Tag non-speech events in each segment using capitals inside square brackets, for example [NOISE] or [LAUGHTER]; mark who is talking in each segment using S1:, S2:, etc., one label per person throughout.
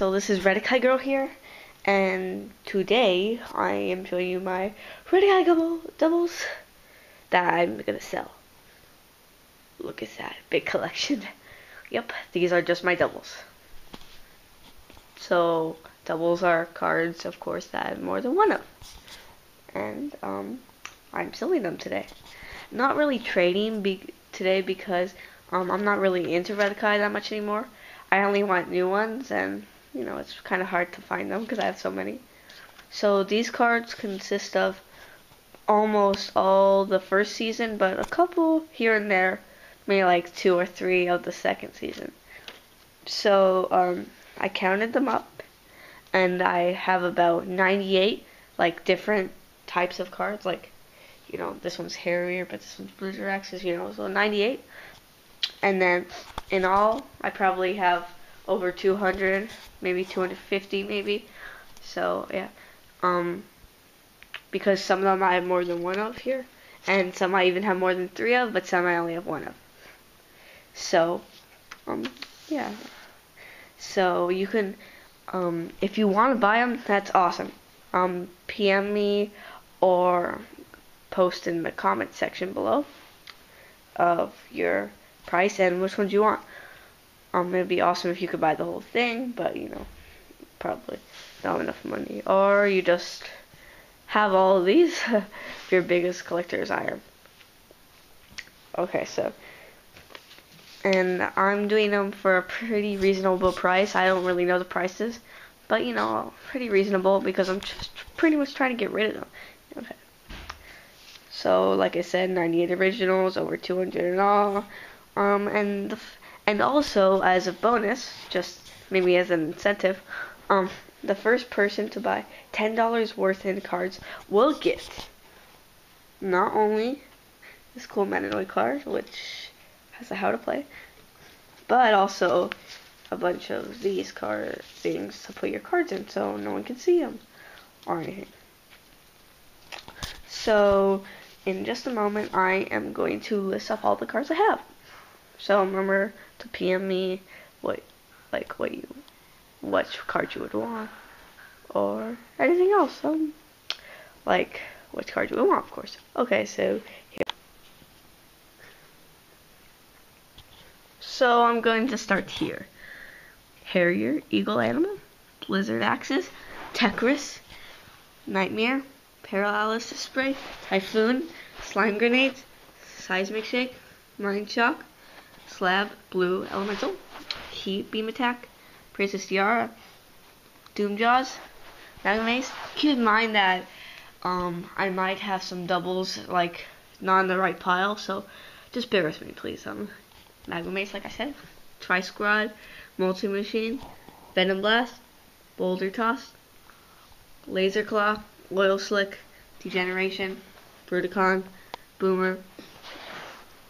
S1: so this is Red Eye Girl here, and today I am showing you my Redakai double doubles that I'm gonna sell. Look at that big collection. [LAUGHS] Yep, these are just my doubles. So doubles are cards, of course, that I have more than one of, and um, I'm selling them today. Not really trading be today because um, I'm not really into Redakai that much anymore. I only want new ones, and you know it's kind of hard to find them because I have so many. So these cards consist of almost all the first season, but a couple here and there, maybe like two or three of the second season. So um, I counted them up, and I have about 98 like different types of cards. Like, you know, this one's Harrier, but this one's Blizzard Axis. You know, so 98. And then in all, I probably have over 200, maybe 250, maybe. So yeah, um, because some of them I have more than one of here, and some I even have more than three of, but some I only have one of. So, um, yeah. So you can, um, if you want to buy them, that's awesome. Um, PM me or post in the comment section below of your price and which ones you want. Um, it'd be awesome if you could buy the whole thing, but you know, probably don't enough money. Or you just have all of these [LAUGHS] if you're biggest collector as I am. Okay, so and I'm doing them for a pretty reasonable price. I don't really know the prices, but you know, pretty reasonable because I'm just pretty much trying to get rid of them. Okay. So, like I said, 98 originals, over 200 in all. Um, and and also as a bonus, just maybe as an incentive, um, the first person to buy ten dollars worth in cards will get not only this cool Mananoid card, which has a how to play, but also a bunch of these card things to put your cards in, so no one can see them or anything. So, in just a moment, I am going to list off all the cards I have. So remember to PM me what like what you what card you would want or anything else. Um, like which card you would want, of course. Okay, so here. So I'm going to start here. Harrier, Eagle Animal, Blizzard Axis, Tekris, Nightmare, Paralysis Spray, Typhoon, Slime Grenades, Seismic Shake, Mind Shock, Slab, Blue Elemental, Heat Beam Attack, Princess Tiara, Doom Jaws, Magnamace. Keep in mind that um, I might have some doubles like not in the right pile, so just bear with me, please. Um, Magnamace, like I said, Tri Squad, Multi Machine, Venom Blast, Boulder Toss, Laser Claw, Oil Slick, Degeneration, Bruticon, Boomer,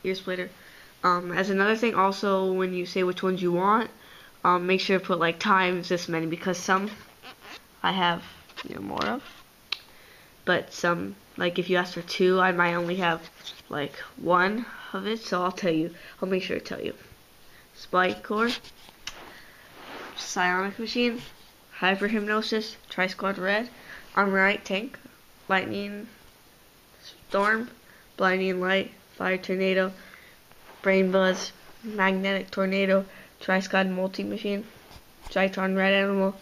S1: Ear Splitter. Um, as another thing, also when you say which ones you want, um, make sure to put like times this many because some I have you know more of, but some like if you ask for two, I might only have like one of it. So I'll tell you. I'll make sure to tell you. Spike Core, Psionic Machine, Hyper Hypnosis, Tri Squad Red, Armorite Tank, Lightning Storm, Blinding Light, Fire Tornado. Brain Buzz, Magnetic Tornado, Tri-Squad Multi Machine, Gytron Red Animal,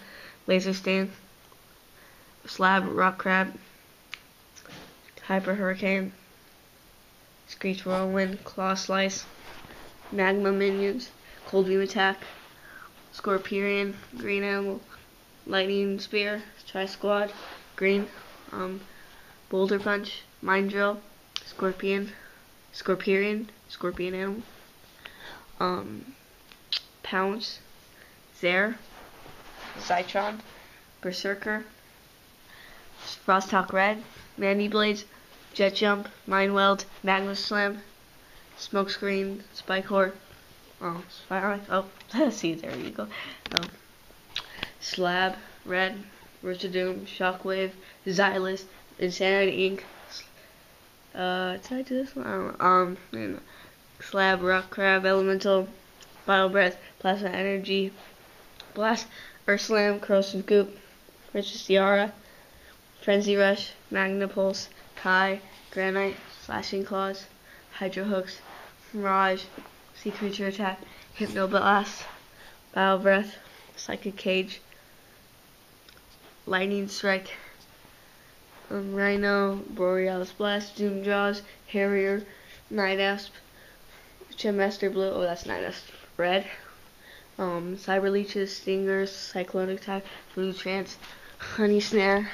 S1: Laser Stand, Slab Rock Crab, Hyper Hurricane, Screech Whirlwind, Claw Slice, Magma Minions, Cold Beam Attack, Scorpion, Green Animal, Lightning Spear, Tri Squad, Green, um, Boulder Punch, Mind Drill, Scorpion, Scorpion, Scorpion Animal, um, Pounce, Zare, Zytron, Berserker, Frost Talk Red, Mandy Blades, Jet Jump, Mind Weld, Magnus Slam, Smokescreen, Spikehor, oh, Spike, oh, [LAUGHS] see, there you go, um, Slab, Red, Root of Doom, Shockwave, Xylus, Insanity Inc., uh, did I do this one? Um, Slab, Rock Crab, Elemental, Bio Breath, Plasma Energy, Blast, Urslam, Corrosive Goop, Rich's Tiara, Frenzy Rush, magna pulse, Kai, Granite, Slashing Claws, Hydro Hooks, Mirage, Sea Creature Attack, Hypnoblast, Battle Breath, Psychic Cage, Lightning Strike, um, Rhino, Borealis Blast, Doom Jaws, Harrier, Night Asp, Chemaster Blue, oh that's Night Asp Red, um, Cyber Leeches, Stingers, Cyclonic Type, Blue Trance, Honey Snare,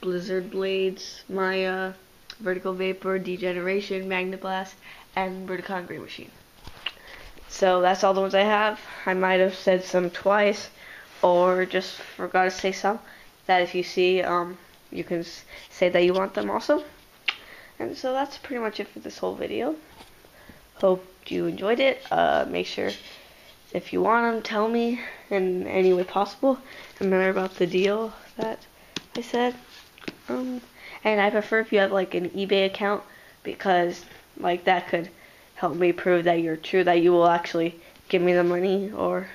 S1: Blizzard Blades, Maya, Vertical Vapor, Degeneration, Magnablast, and Verticon Green Machine. So that's all the ones I have. I might have said some twice, or just forgot to say some. That if you see, um, you can say that you want them also. And so that's pretty much it for this whole video. Hope you enjoyed it. Uh, make sure if you want them, tell me in any way possible. Remember about the deal that I said. Um, and I prefer if you have like an eBay account because like that could help me prove that you're true, that you will actually give me the money or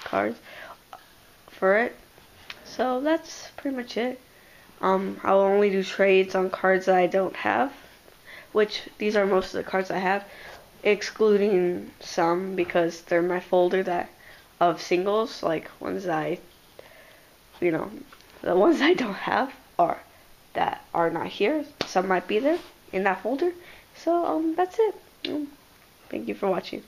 S1: cards for it. So that's pretty much it. Um, I will only do trades on cards that I don't have, which these are most of the cards I have, excluding some because they're my folder that of singles, like ones that I, you know, the ones [LAUGHS] I don't have are that are not here. Some might be there in that folder. So um, that's it. Um, thank you for watching.